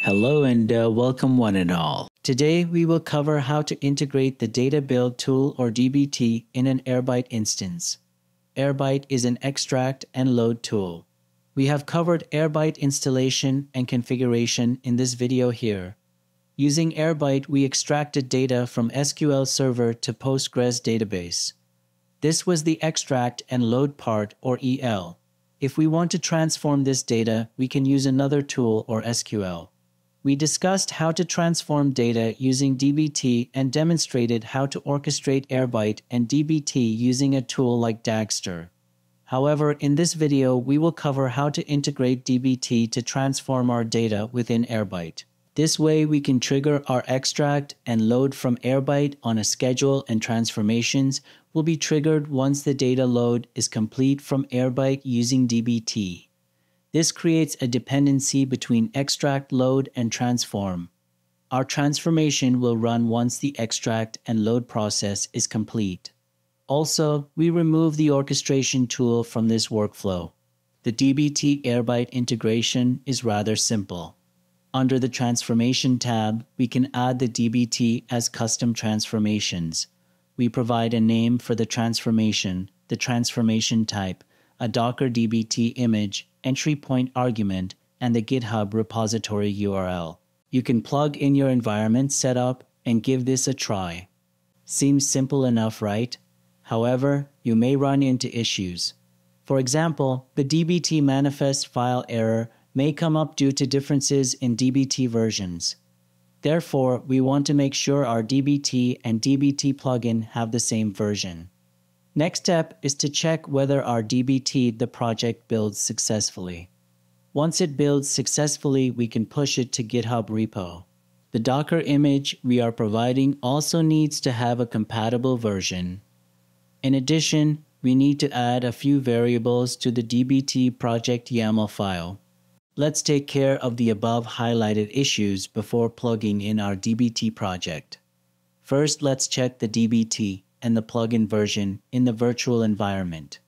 Hello and uh, welcome one and all. Today we will cover how to integrate the data build tool or DBT in an Airbyte instance. Airbyte is an extract and load tool. We have covered Airbyte installation and configuration in this video here. Using Airbyte, we extracted data from SQL Server to Postgres database. This was the extract and load part or EL. If we want to transform this data, we can use another tool or SQL. We discussed how to transform data using DBT and demonstrated how to orchestrate Airbyte and DBT using a tool like Dagster. However, in this video, we will cover how to integrate DBT to transform our data within Airbyte. This way, we can trigger our extract and load from Airbyte on a schedule and transformations will be triggered once the data load is complete from Airbyte using DBT. This creates a dependency between extract load and transform. Our transformation will run once the extract and load process is complete. Also, we remove the orchestration tool from this workflow. The DBT Airbyte integration is rather simple. Under the Transformation tab, we can add the DBT as custom transformations. We provide a name for the transformation, the transformation type, a Docker DBT image, entry point argument, and the GitHub repository URL. You can plug in your environment setup and give this a try. Seems simple enough, right? However, you may run into issues. For example, the DBT manifest file error may come up due to differences in DBT versions. Therefore, we want to make sure our DBT and DBT plugin have the same version. Next step is to check whether our DBT the project builds successfully. Once it builds successfully, we can push it to GitHub repo. The Docker image we are providing also needs to have a compatible version. In addition, we need to add a few variables to the DBT project YAML file. Let's take care of the above highlighted issues before plugging in our DBT project. First, let's check the DBT and the plugin version in the virtual environment.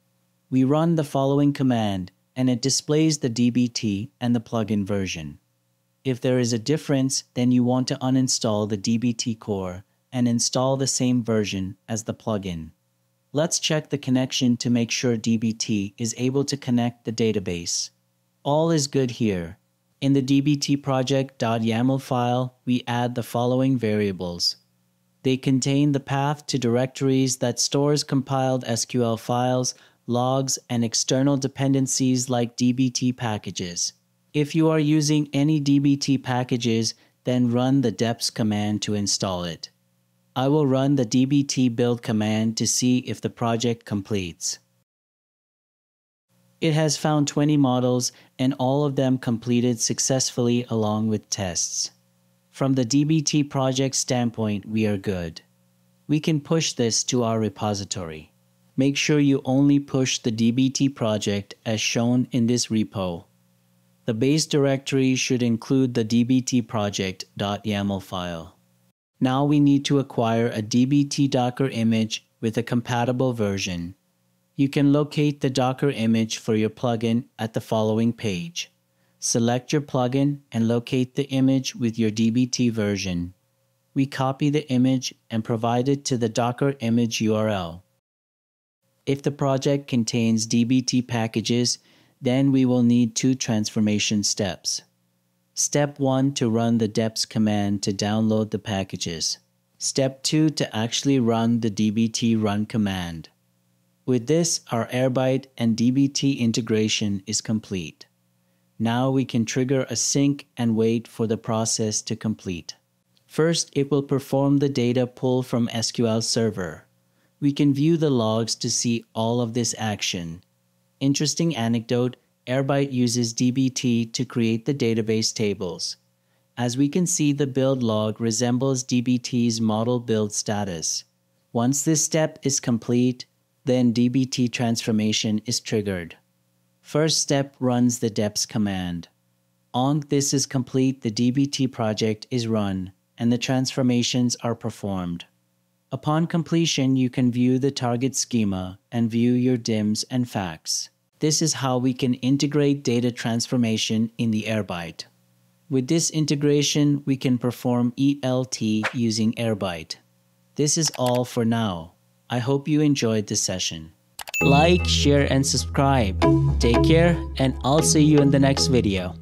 We run the following command and it displays the DBT and the plugin version. If there is a difference, then you want to uninstall the DBT core and install the same version as the plugin. Let's check the connection to make sure DBT is able to connect the database. All is good here. In the dbt project.yaml file, we add the following variables they contain the path to directories that stores compiled SQL files, logs, and external dependencies like DBT packages. If you are using any DBT packages, then run the deps command to install it. I will run the dbt build command to see if the project completes. It has found 20 models and all of them completed successfully along with tests. From the DBT project standpoint, we are good. We can push this to our repository. Make sure you only push the DBT project as shown in this repo. The base directory should include the dbt project.yaml file. Now we need to acquire a dbt docker image with a compatible version. You can locate the docker image for your plugin at the following page. Select your plugin and locate the image with your DBT version. We copy the image and provide it to the Docker image URL. If the project contains DBT packages, then we will need two transformation steps. Step 1 to run the deps command to download the packages. Step 2 to actually run the dbt run command. With this, our Airbyte and dbt integration is complete. Now we can trigger a sync and wait for the process to complete. First, it will perform the data pull from SQL Server. We can view the logs to see all of this action. Interesting anecdote, Airbyte uses DBT to create the database tables. As we can see, the build log resembles DBT's model build status. Once this step is complete, then DBT transformation is triggered. First step runs the deps command. On this is complete, the DBT project is run and the transformations are performed. Upon completion, you can view the target schema and view your DIMs and facts. This is how we can integrate data transformation in the Airbyte. With this integration, we can perform ELT using Airbyte. This is all for now. I hope you enjoyed this session. Like, share, and subscribe. Take care, and I'll see you in the next video.